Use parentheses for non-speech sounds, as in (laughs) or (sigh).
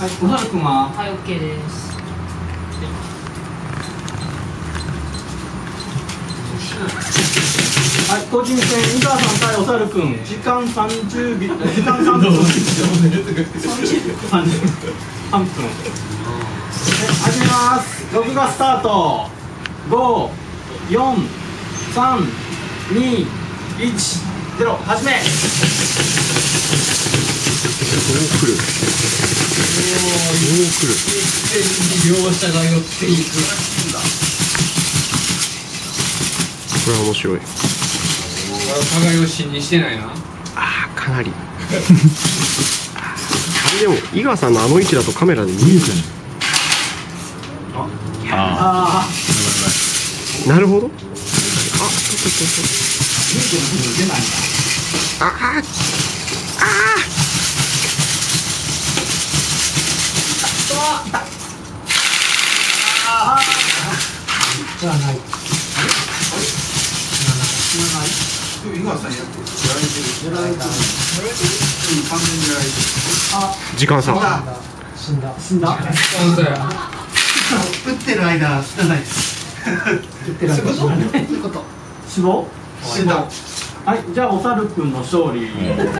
はい小原君は？はい、OK です。はい個人戦井川さん対おさる君時間30秒 (laughs) 時間3分。30 3分。始めます。録画スタート。5 4 3 2 1ゼロ始め。どう来る来る両者が寄っていくこれは面白い互いを信にしてないなああかなり。でも井川さんのあの位置だとカメラで見えるじゃんああなるほど。あそうそうそうそう出ない。あああじゃない。井川さんやってやられてるやられたうん完全にやられてるあー時間差死んだ。死んだ。本当や打ってる間死なないです言ってる間死んだ。死亡死んだ。はいじゃあおさるくんの勝利